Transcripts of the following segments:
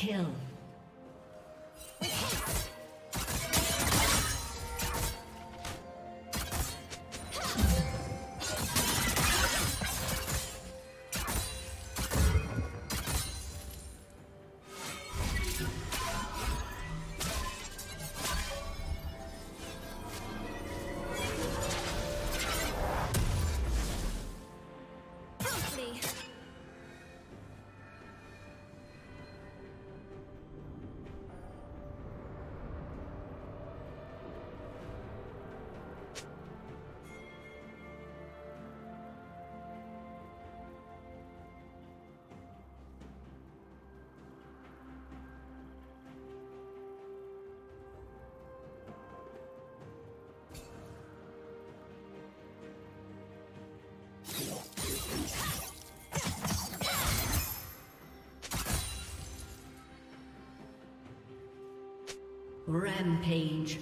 kill. Rampage.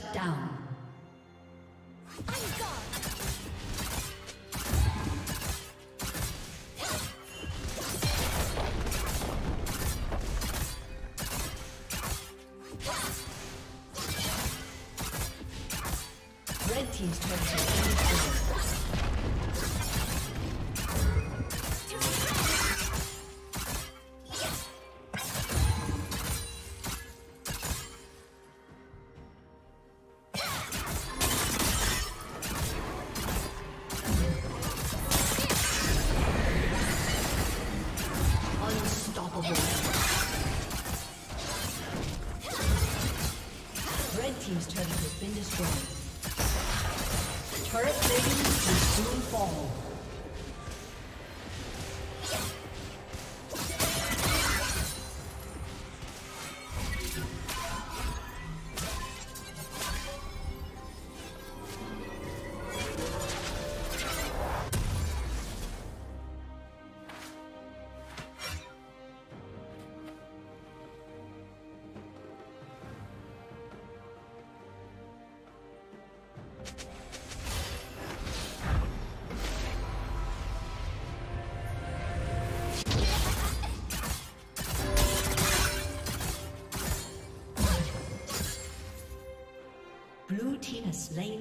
Shut down. Red Team's turret Unstoppable.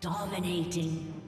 Dominating.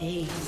Aced.